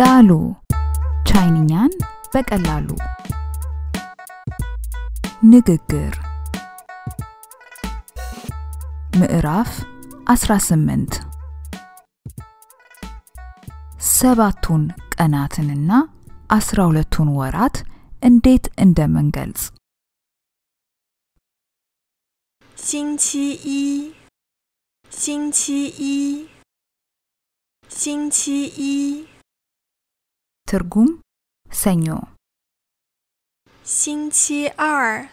ዳሉ። ቻይንኛን በቀላሉ። ንግግር። ምዕራፍ 18 ሰባቱን ቀናትንና 12ቱን ወራት እንዴት እንደምንገልጽ። ሲንቺ ኢ ሲንቺ ኢ ሲንቺ ኢ Тыргум Саню. Синьци ар.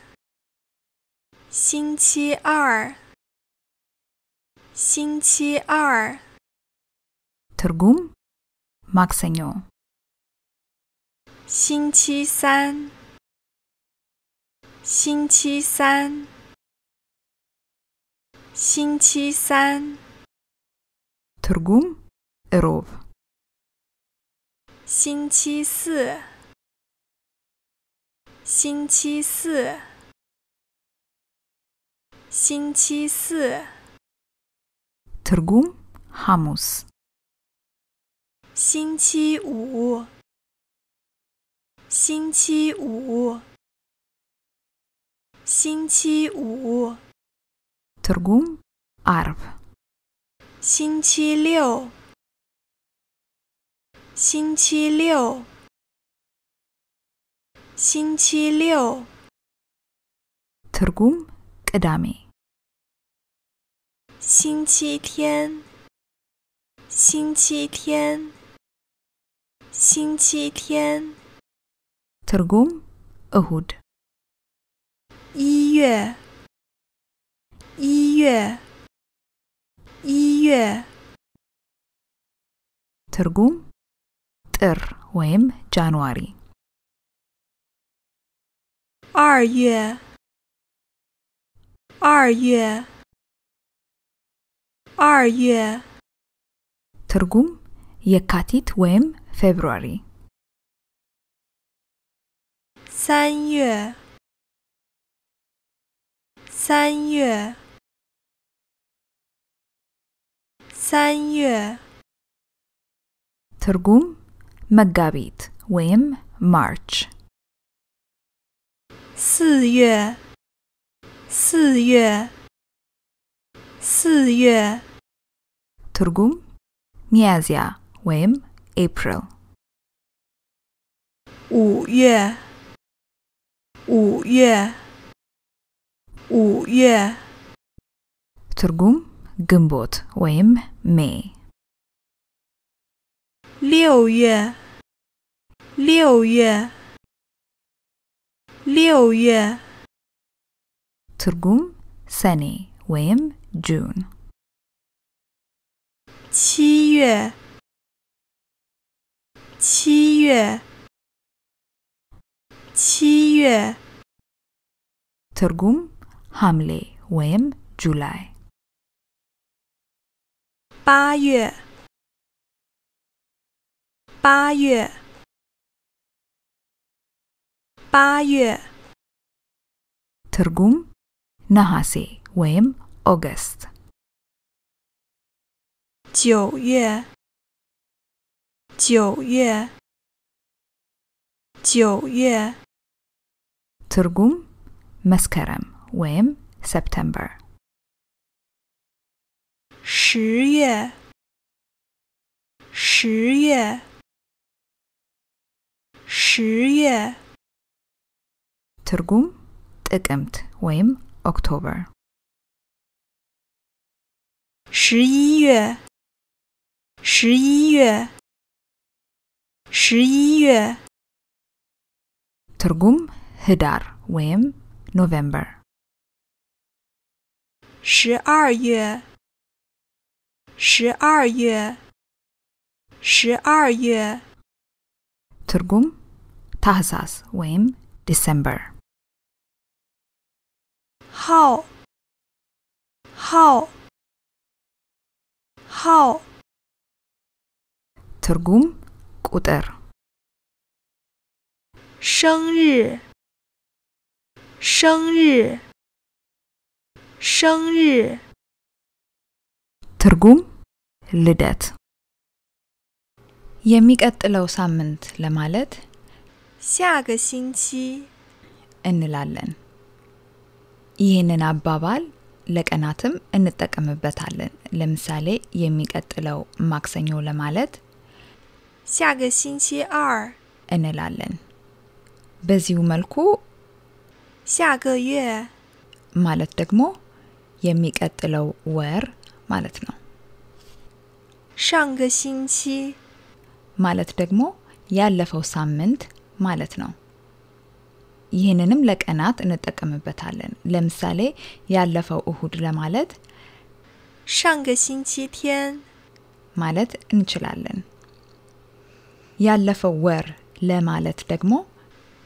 Синьци ар. Синьци ар. Тыргум Максаню. Синьци сан. Синьци сан. Синьци сан. Тыргум Эров. 星期四。星期四。星期四。Tergum hamus 星期五星期五星期五 tergum art 星期六星期六，星期六。Tergum kedami。星期天，星期天，星期天。Tergum ahud。一月，一月，一月。Tergum。ጥር ወይም ጃንዋሪ። ትርጉም የካቲት ወይም ፌብሩዋሪ። ትርጉም Magabit Wim March 四月四月四月。Turgum Miazia Wim April 五月五月五月。Turgum Gumbot Wim May 六月，六月，六月。Turgum Sani Wim June。七月，七月，七月。Turgum Hamli Wim July。八月。八月，八月。Tergum, nahasi, wem, August。九月，九月，九月。Tergum, maskaram, wem, September。十月，十月。十月十月， ትርጉም ጥቅምት ወይም ኦክቶበር፣ 十一月，十一月，十一月， ትርጉም ህዳር ወይም ኖቬምበር፣ 十二月，十二月，十二月， ترجم تهساس ويم ديسمبر هاو هاو هاو ترجم كوتر شنري شنري شنري ترجم لدات የሚቀጥለው ሳምንት ለማለት ሻገ ሲንቺ እንላለን። ይህንን አባባል ለቀናትም እንጠቀምበታለን። ለምሳሌ የሚቀጥለው ማክሰኞ ለማለት ሻገ ሲንቺ አር እንላለን። በዚሁ መልኩ ሻገ የ ማለት ደግሞ የሚቀጥለው ወር ማለት ነው። ሻንገ ሲንቺ ማለት ደግሞ ያለፈው ሳምንት ማለት ነው። ይህንንም ለቀናት እንጠቀምበታለን። ለምሳሌ ያለፈው እሁድ ለማለት ሻንገ ማለት እንችላለን። ያለፈው ወር ለማለት ደግሞ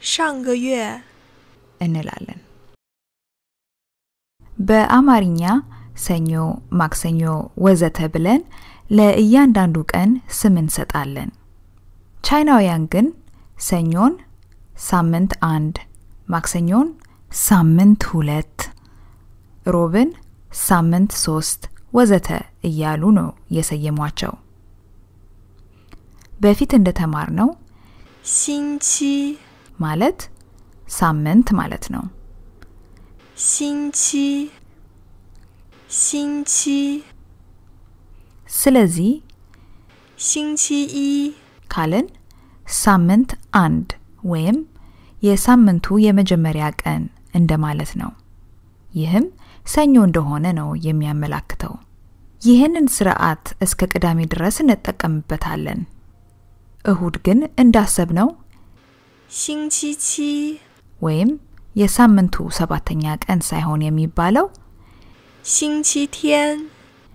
ሻንገ እንላለን። በአማርኛ ሰኞ፣ ማክሰኞ፣ ወዘተ ብለን ለእያንዳንዱ ቀን ስም እንሰጣለን። ቻይናውያን ግን ሰኞን ሳምንት አንድ፣ ማክሰኞን ሳምንት ሁለት፣ ሮብን ሳምንት ሶስት ወዘተ እያሉ ነው የሰየሟቸው። በፊት እንደተማር ነው ሲንቺ ማለት ሳምንት ማለት ነው። ሲንቺ ሲንቺ ስለዚህ ሲንቺ ካልን ሳምንት አንድ ወይም የሳምንቱ የመጀመሪያ ቀን እንደማለት ነው። ይህም ሰኞ እንደሆነ ነው የሚያመላክተው። ይህንን ስርዓት እስከ ቅዳሜ ድረስ እንጠቀምበታለን። እሁድ ግን እንዳሰብነው ሺንቺቺ ወይም የሳምንቱ ሰባተኛ ቀን ሳይሆን የሚባለው ሺንቺቲየን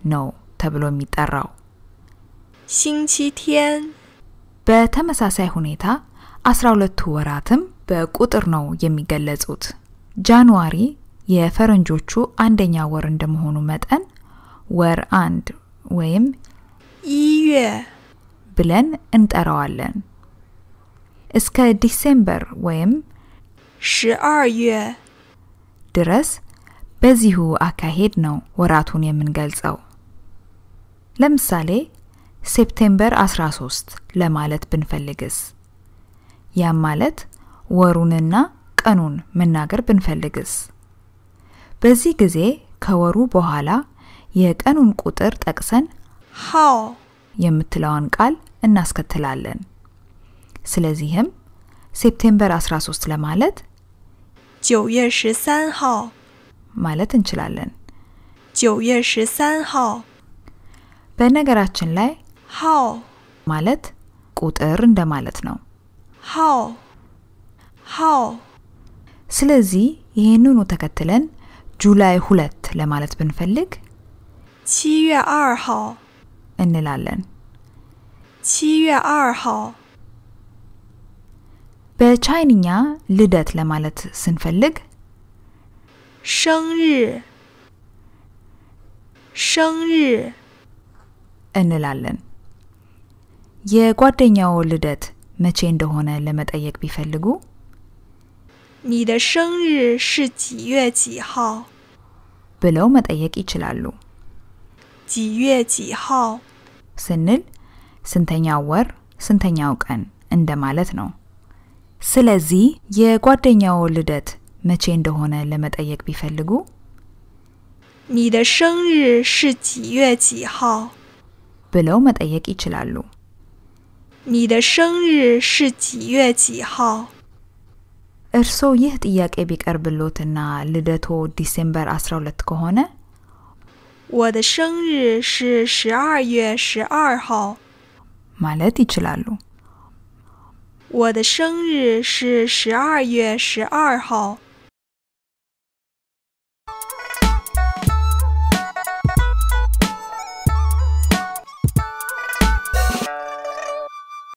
ነው ተብሎ የሚጠራው ሺንቺቲየን በተመሳሳይ ሁኔታ 12ቱ ወራትም በቁጥር ነው የሚገለጹት። ጃንዋሪ የፈረንጆቹ አንደኛ ወር እንደመሆኑ መጠን ወር አንድ ወይም 一月 ብለን እንጠራዋለን። እስከ December ወይም 十二月 ድረስ በዚሁ አካሄድ ነው ወራቱን የምንገልጸው። ለምሳሌ ሴፕቴምበር 13 ለማለት ብንፈልግስ? ያም ማለት ወሩንና ቀኑን መናገር ብንፈልግስ? በዚህ ጊዜ ከወሩ በኋላ የቀኑን ቁጥር ጠቅሰን 号， የምትለዋን ቃል እናስከትላለን። ስለዚህም ሴፕቴምበር 13 ለማለት 九月十三号， ማለት እንችላለን። 九月十三号， በነገራችን ላይ ሃው ማለት ቁጥር እንደማለት ነው። 号 号። ስለዚህ ይህንኑ ተከትለን July ሁለት ለማለት ብንፈልግ 七月二号 እንላለን። 七月二号። በቻይንኛ ልደት ለማለት ስንፈልግ 生日 ሸንሪ እንላለን። የጓደኛው ልደት መቼ እንደሆነ ለመጠየቅ ቢፈልጉ 你的生日是几月几号？ ብለው መጠየቅ ይችላሉ። 几月几号？ ስንል ስንተኛው ወር ስንተኛው ቀን እንደማለት ነው። ስለዚህ የጓደኛው ልደት መቼ እንደሆነ ለመጠየቅ ቢፈልጉ 你的生日是几月几号？ ብለው መጠየቅ ይችላሉ። 你的生日是几月几号？ እርስዎ ይህ ጥያቄ ቢቀርብሎትና ልደቶ ዲሴምበር 12 ከሆነ 我的生日是十二月十二号。 ማለት ይችላሉ። 我的生日是十二月十二号。